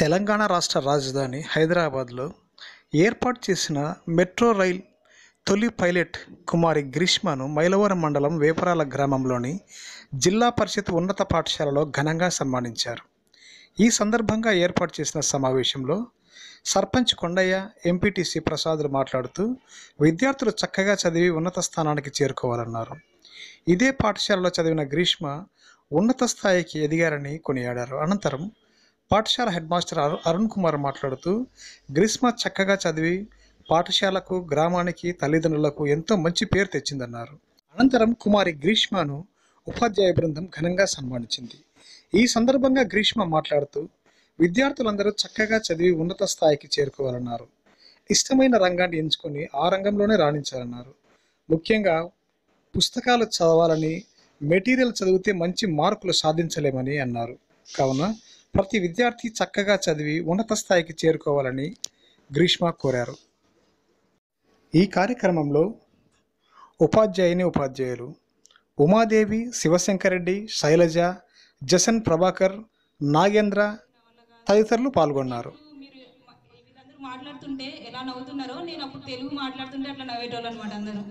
తెలంగాణ రాష్ట్ర రాజధాని హైదరాబాద్లో ఏర్పాటు చేసిన మెట్రో రైల్ తొలి పైలట్ కుమారి గ్రీష్మను మైలవరం మండలం వేపరాల గ్రామంలోని జిల్లా పరిషత్ ఉన్నత పాఠశాలలో ఘనంగా సన్మానించారు. ఈ సందర్భంగా ఏర్పాటు చేసిన సమావేశంలో సర్పంచ్ కొండయ్య ఎంపీటీసీ ప్రసాదులు మాట్లాడుతూ విద్యార్థులు చక్కగా చదివి ఉన్నత స్థానానికి చేరుకోవాలన్నారు. ఇదే పాఠశాలలో చదివిన గ్రీష్మ ఉన్నత స్థాయికి ఎదిగారని కొనియాడారు. అనంతరం పాఠశాల హెడ్ మాస్టర్ అరుణ్ కుమార్ మాట్లాడుతూ గ్రీష్మ చక్కగా చదివి పాఠశాలకు గ్రామానికి తల్లిదండ్రులకు ఎంతో మంచి పేరు తెచ్చిందన్నారు. అనంతరం కుమారి గ్రీష్మను ఉపాధ్యాయ బృందం ఘనంగా సన్మానించింది. ఈ సందర్భంగా గ్రీష్మ మాట్లాడుతూ విద్యార్థులందరూ చక్కగా చదివి ఉన్నత స్థాయికి చేరుకోవాలన్నారు. ఇష్టమైన రంగాన్ని ఎంచుకొని ఆ రంగంలోనే రాణించాలన్నారు. ముఖ్యంగా పుస్తకాలు చదవాలని మెటీరియల్ చదివితే మంచి మార్కులు సాధించలేమని అన్నారు. కావున ప్రతి విద్యార్థి చక్కగా చదివి ఉన్నత స్థాయికి చేరుకోవాలని గ్రీష్మ కోరారు. ఈ కార్యక్రమంలో ఉపాధ్యాయుని ఉపాధ్యాయులు ఉమాదేవి శివశంకరెడ్డి శైలజ జసన్ ప్రభాకర్ నాగేంద్ర తదితరులు పాల్గొన్నారు. మాట్లాడుతుంటే ఎలా నవ్వుతున్నారో నేను అప్పుడు తెలుగు మాట్లాడుతుంటే అట్లా నవ్వేటోళ్ళు అనమాట అందరూ.